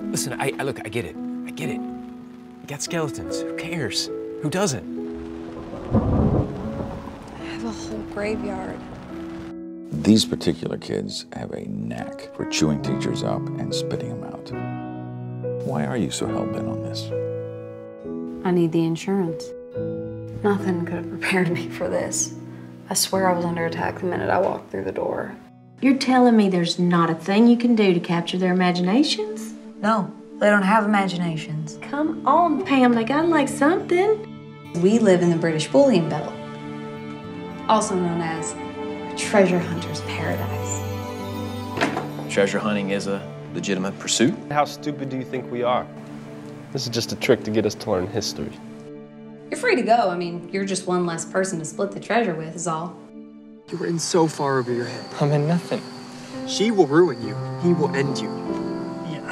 Listen, I, I look, I get it. I get it. You got skeletons. Who cares? Who doesn't? I have a whole graveyard. These particular kids have a knack for chewing teachers up and spitting them out. Why are you so hell-bent on this? I need the insurance. Nothing could have prepared me for this. I swear I was under attack the minute I walked through the door. You're telling me there's not a thing you can do to capture their imaginations? No, they don't have imaginations. Come on, Pam, they gotta like something. We live in the British Bullion Belt, also known as treasure hunter's paradise. Treasure hunting is a legitimate pursuit. How stupid do you think we are? This is just a trick to get us to learn history. You're free to go. I mean, you're just one less person to split the treasure with, is all. You were in so far over your head. I'm in nothing. She will ruin you. He will end you.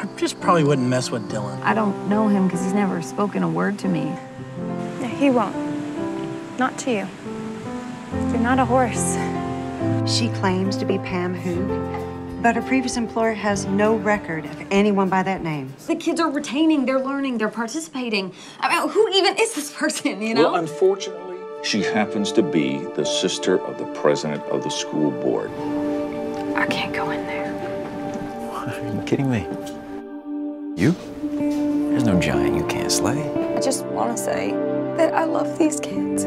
Yeah, I just probably wouldn't mess with Dylan. I don't know him because he's never spoken a word to me. No, he won't. Not to you. You're not a horse. She claims to be Pam Hoog, but her previous employer has no record of anyone by that name. The kids are retaining, they're learning, they're participating. I mean, who even is this person, you know? Well, unfortunately, she happens to be the sister of the president of the school board. I can't go in there. Are you kidding me? You? There's no giant you can't slay. I just want to say that I love these kids.